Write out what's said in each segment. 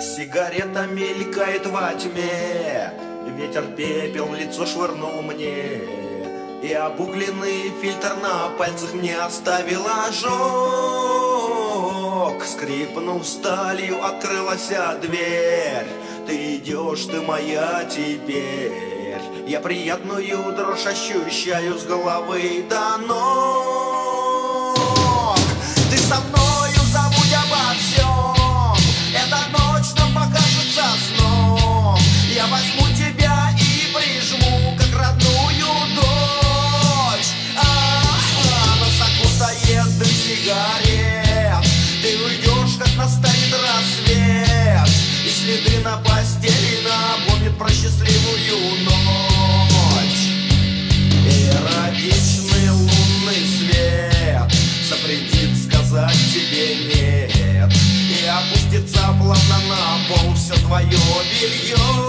Сигарета мелькает во тьме. Ветер пепел в лицо швырнул мне. И обугленный фильтр на пальцах мне оставил ожог. Скрипнув сталью открылась дверь. Ты идешь, ты моя теперь. Я приятную дрожь ощущаю с головы до ног. вопроса к тебе нет. И опустится плавно на пол все твое белье.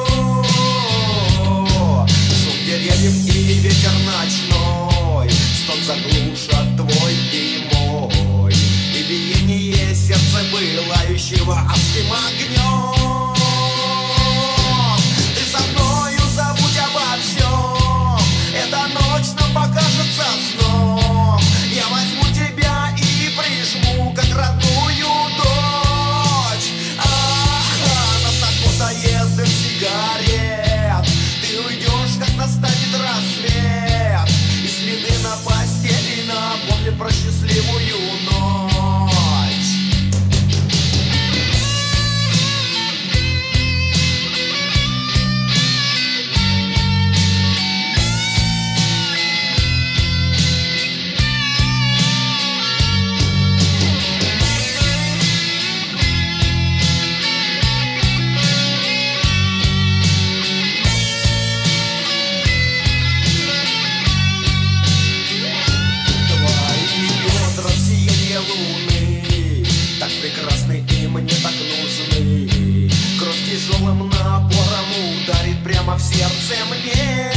напором ударит прямо в сердце мне.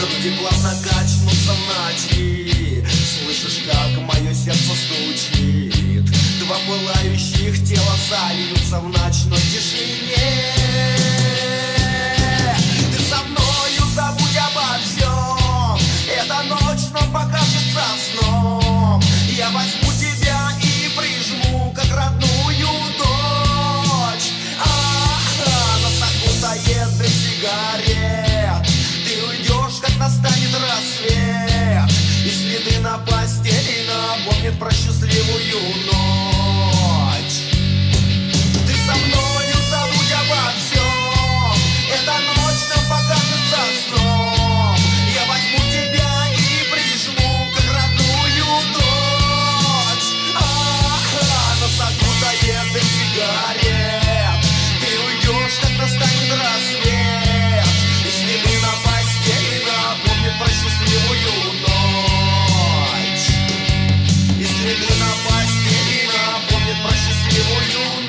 Груди плавно качнутся на you, you know. you, you.